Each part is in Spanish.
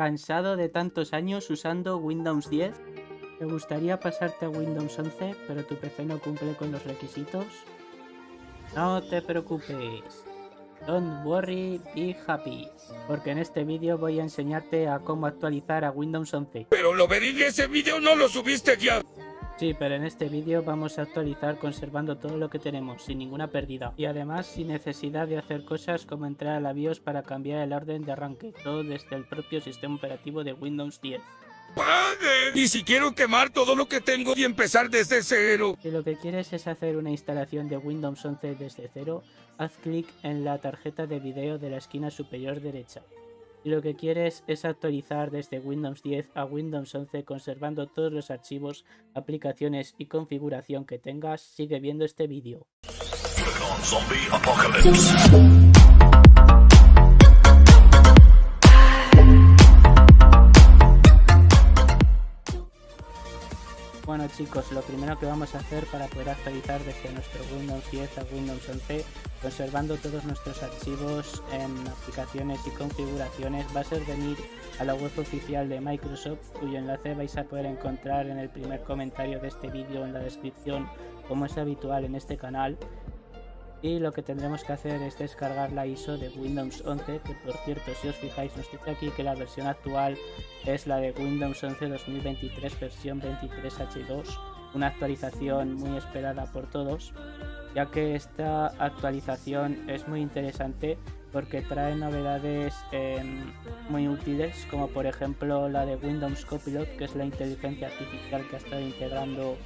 ¿Cansado de tantos años usando Windows 10? ¿Te gustaría pasarte a Windows 11 pero tu PC no cumple con los requisitos? No te preocupes. Don't worry, be happy. Porque en este vídeo voy a enseñarte a cómo actualizar a Windows 11. Pero lo verí ese vídeo no lo subiste ya. Sí, pero en este vídeo vamos a actualizar conservando todo lo que tenemos, sin ninguna pérdida. Y además sin necesidad de hacer cosas como entrar a la BIOS para cambiar el orden de arranque, todo desde el propio sistema operativo de Windows 10. ¡Padre! Y si quiero quemar todo lo que tengo y empezar desde cero. Si lo que quieres es hacer una instalación de Windows 11 desde cero, haz clic en la tarjeta de video de la esquina superior derecha. Si lo que quieres es actualizar desde Windows 10 a Windows 11 conservando todos los archivos, aplicaciones y configuración que tengas, sigue viendo este vídeo. Bueno chicos, lo primero que vamos a hacer para poder actualizar desde nuestro Windows 10 a Windows 11, conservando todos nuestros archivos en aplicaciones y configuraciones, va a ser venir a la web oficial de Microsoft, cuyo enlace vais a poder encontrar en el primer comentario de este vídeo en la descripción, como es habitual en este canal y lo que tendremos que hacer es descargar la ISO de Windows 11 que por cierto si os fijáis nos dice aquí que la versión actual es la de Windows 11 2023 versión 23H2 una actualización muy esperada por todos ya que esta actualización es muy interesante porque trae novedades em, muy útiles como por ejemplo la de Windows Copilot que es la inteligencia artificial que ha estado integrando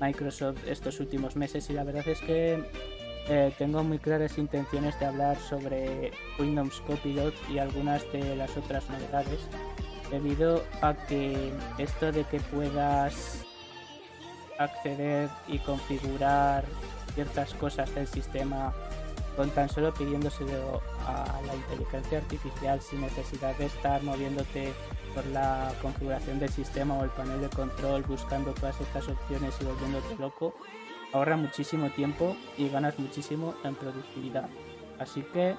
Microsoft estos últimos meses y la verdad es que eh, tengo muy claras intenciones de hablar sobre Windows Copilot y algunas de las otras novedades, debido a que esto de que puedas acceder y configurar ciertas cosas del sistema con tan solo pidiéndoselo a la inteligencia artificial sin necesidad de estar moviéndote por la configuración del sistema o el panel de control buscando todas estas opciones y volviéndote loco ahorra muchísimo tiempo y ganas muchísimo en productividad. Así que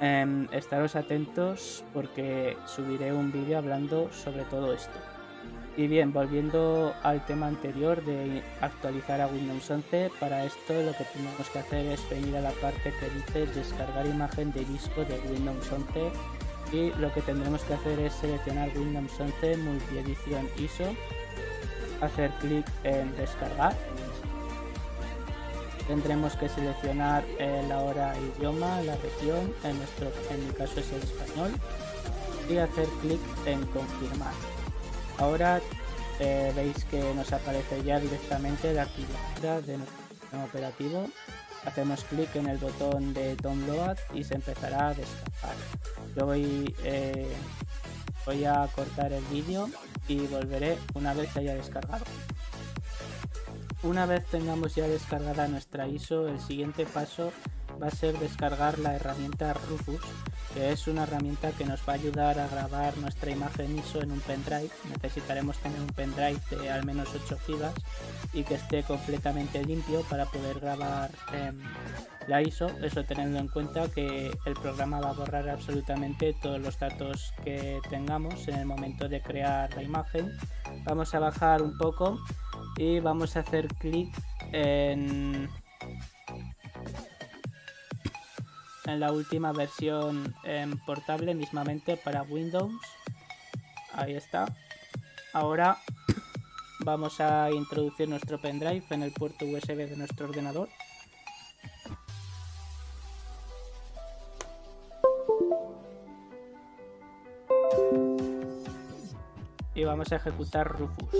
em, estaros atentos porque subiré un vídeo hablando sobre todo esto. Y bien, volviendo al tema anterior de actualizar a Windows 11, para esto lo que tenemos que hacer es venir a la parte que dice descargar imagen de disco de Windows 11 y lo que tendremos que hacer es seleccionar Windows 11 Multiedición ISO hacer clic en descargar. Tendremos que seleccionar la hora idioma, la región, en, nuestro, en mi caso es el español, y hacer clic en confirmar. Ahora eh, veis que nos aparece ya directamente la actividad de nuestro sistema operativo. Hacemos clic en el botón de download y se empezará a descargar. Yo voy, eh, voy a cortar el vídeo y volveré una vez haya descargado. Una vez tengamos ya descargada nuestra ISO, el siguiente paso va a ser descargar la herramienta Rufus, que es una herramienta que nos va a ayudar a grabar nuestra imagen ISO en un pendrive. Necesitaremos tener un pendrive de al menos 8 GB y que esté completamente limpio para poder grabar em, la ISO. Eso teniendo en cuenta que el programa va a borrar absolutamente todos los datos que tengamos en el momento de crear la imagen. Vamos a bajar un poco y vamos a hacer clic en en la última versión en portable mismamente para Windows ahí está ahora vamos a introducir nuestro pendrive en el puerto USB de nuestro ordenador vamos a ejecutar Rufus.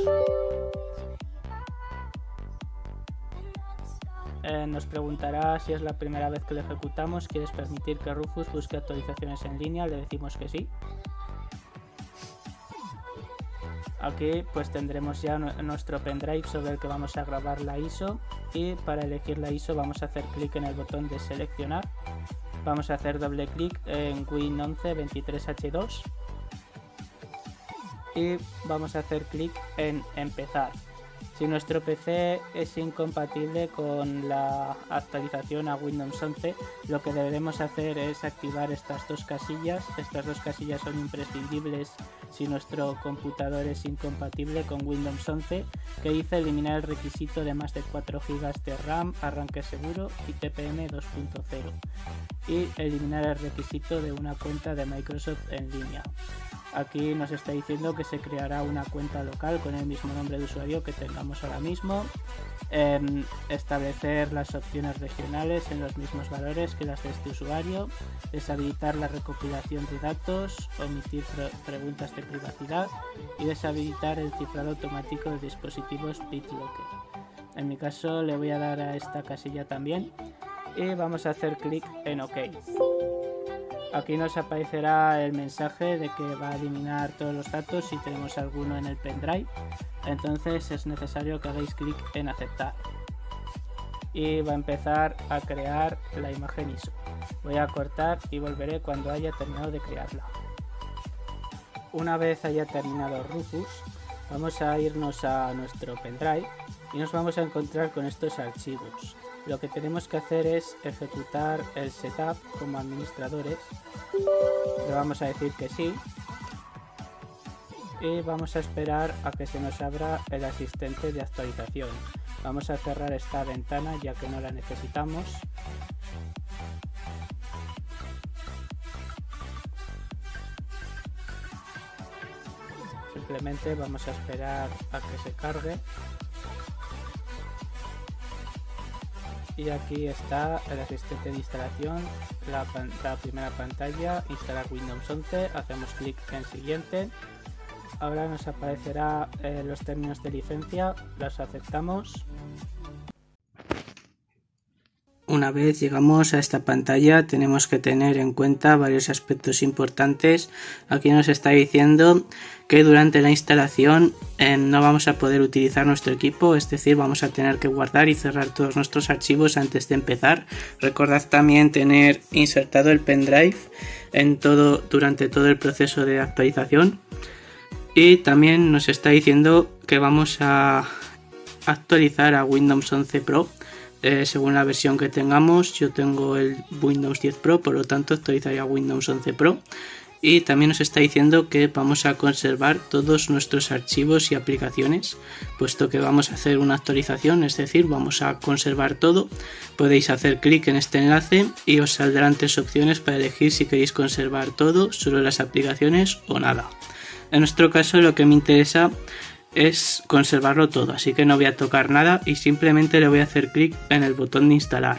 Eh, nos preguntará si es la primera vez que lo ejecutamos, quieres permitir que Rufus busque actualizaciones en línea, le decimos que sí. Aquí pues tendremos ya nuestro pendrive sobre el que vamos a grabar la ISO y para elegir la ISO vamos a hacer clic en el botón de seleccionar. Vamos a hacer doble clic en Win11 23H2 y vamos a hacer clic en empezar Si nuestro PC es incompatible con la actualización a Windows 11, lo que deberemos hacer es activar estas dos casillas. Estas dos casillas son imprescindibles si nuestro computador es incompatible con Windows 11, que dice eliminar el requisito de más de 4 GB de RAM, arranque seguro y TPM 2.0 y eliminar el requisito de una cuenta de Microsoft en línea. Aquí nos está diciendo que se creará una cuenta local con el mismo nombre de usuario que tengamos ahora mismo. Em, establecer las opciones regionales en los mismos valores que las de este usuario. Deshabilitar la recopilación de datos. Omitir preguntas de privacidad. Y deshabilitar el cifrado automático de dispositivos BitLocker. En mi caso le voy a dar a esta casilla también. Y vamos a hacer clic en OK. Aquí nos aparecerá el mensaje de que va a eliminar todos los datos si tenemos alguno en el pendrive. Entonces es necesario que hagáis clic en aceptar. Y va a empezar a crear la imagen ISO. Voy a cortar y volveré cuando haya terminado de crearla. Una vez haya terminado Rufus, vamos a irnos a nuestro pendrive y nos vamos a encontrar con estos archivos lo que tenemos que hacer es ejecutar el setup como administradores. Le vamos a decir que sí. Y vamos a esperar a que se nos abra el asistente de actualización. Vamos a cerrar esta ventana ya que no la necesitamos. Simplemente vamos a esperar a que se cargue. Y aquí está el asistente de instalación, la, primera pantalla, instalar Windows 11, hacemos clic en siguiente, ahora nos aparecerá eh, los términos de licencia, los aceptamos una vez llegamos a esta pantalla tenemos que tener en cuenta varios aspectos importantes. Aquí nos está diciendo que durante la instalación eh, no vamos a poder utilizar nuestro equipo, es decir, vamos a tener que guardar y cerrar todos nuestros archivos antes de empezar. Recordad también tener insertado el pendrive en todo, durante todo el proceso de actualización. Y también nos está diciendo que vamos a actualizar a Windows 11 Pro eh, según la versión que tengamos. Yo tengo el Windows 10 Pro, por lo tanto actualizaría Windows 11 Pro. Y también nos está diciendo que vamos a conservar todos nuestros archivos y aplicaciones, puesto que vamos a hacer una actualización, es decir, vamos a conservar todo. Podéis hacer clic en este enlace y os saldrán tres opciones para elegir si queréis conservar todo, solo las aplicaciones o nada. En nuestro caso lo que me interesa es conservarlo todo, así que no voy a tocar nada y simplemente le voy a hacer clic en el botón de instalar.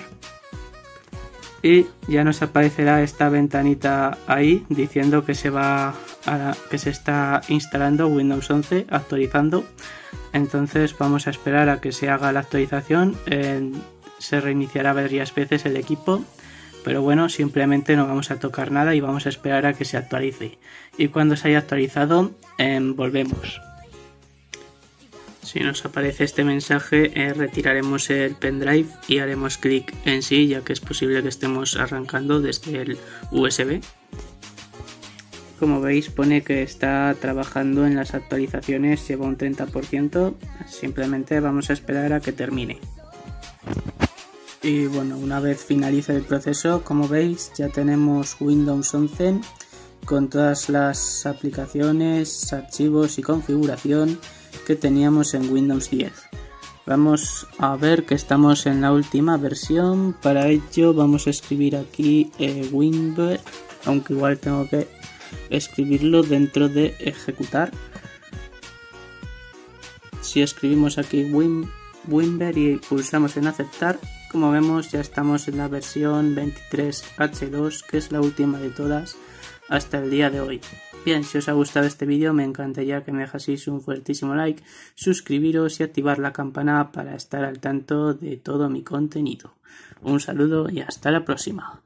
Y ya nos aparecerá esta ventanita ahí diciendo que se va a que se está instalando Windows 11 actualizando. Entonces vamos a esperar a que se haga la actualización. se reiniciará varias veces el equipo pero bueno, simplemente no vamos a tocar nada y vamos a esperar a que se actualice. Y cuando se haya actualizado, em, volvemos. Si nos aparece este mensaje, eh, retiraremos el pendrive y haremos clic en sí, ya que es posible que estemos arrancando desde el USB. Como veis pone que está trabajando en las actualizaciones, lleva un 30%, simplemente vamos a esperar a que termine. Y bueno, una vez finalice el proceso, como veis ya tenemos Windows 11 con todas las aplicaciones, archivos y configuración que teníamos en Windows 10. Vamos a ver que estamos en la última versión. Para ello vamos a escribir aquí eh, aunque igual tengo que escribirlo dentro de ejecutar. Si escribimos aquí Win, Winber y pulsamos en aceptar, como vemos ya estamos en la versión 23H2, que es la última de todas hasta el día de hoy. Bien, si os ha gustado este vídeo me encantaría que me dejaseis un fuertísimo like, suscribiros y activar la campana para estar al tanto de todo mi contenido. Un saludo y hasta la próxima.